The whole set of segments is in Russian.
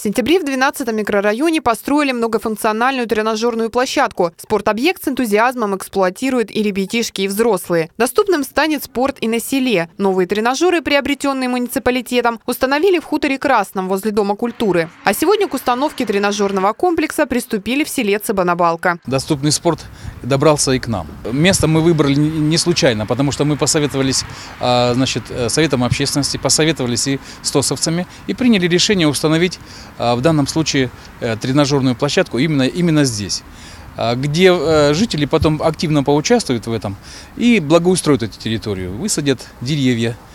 В сентябре в 12-м микрорайоне построили многофункциональную тренажерную площадку. Спортобъект с энтузиазмом эксплуатируют и ребятишки, и взрослые. Доступным станет спорт и на селе. Новые тренажеры, приобретенные муниципалитетом, установили в хуторе Красном возле Дома культуры. А сегодня к установке тренажерного комплекса приступили в селе Цыбанабалка. Доступный спорт добрался и к нам. Место мы выбрали не случайно, потому что мы посоветовались а, значит, э, Советом общественности, посоветовались и с ТОСовцами и приняли решение установить в данном случае э, тренажерную площадку именно, именно здесь. А, где э, жители потом активно поучаствуют в этом и благоустроят эту территорию, высадят деревья, а,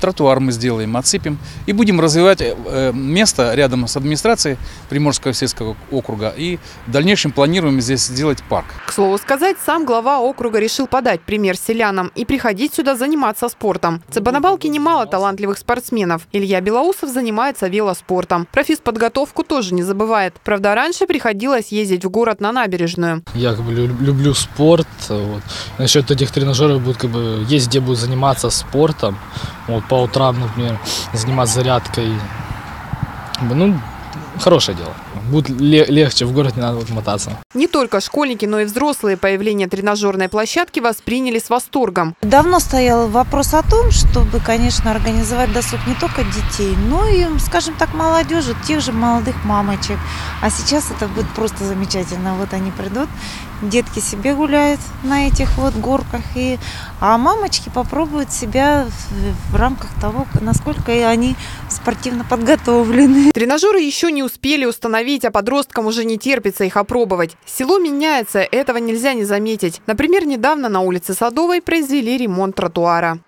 тротуар мы сделаем, отсыпем и будем развивать э, место рядом с администрацией Приморского сельского округа и в дальнейшем планируем здесь сделать парк. К слову сказать, сам глава округа решил подать пример селянам и приходить сюда заниматься спортом. В Цыбанабалке немало талантливых спортсменов. Илья Белоусов занимается велоспортом. Про физподготовку тоже не забывает. Правда, раньше приходилось ездить в город на набережную. Я как бы люблю спорт. Вот. Насчет этих тренажеров будет как бы есть где будет заниматься спортом. Вот по утрам, например, заниматься зарядкой. Ну, хорошее дело. Будет легче, в город не надо вот мотаться. Не только школьники, но и взрослые появление тренажерной площадки восприняли с восторгом. Давно стоял вопрос о том, чтобы, конечно, организовать досуг не только детей, но и, скажем так, молодежи, тех же молодых мамочек. А сейчас это будет просто замечательно. Вот они придут, детки себе гуляют на этих вот горках, и, а мамочки попробуют себя в, в рамках того, насколько они спортивно подготовлены. Тренажеры еще не успели установить, а подросткам уже не терпится их опробовать. Село меняется, этого нельзя не заметить. Например, недавно на улице Садовой произвели ремонт тротуара.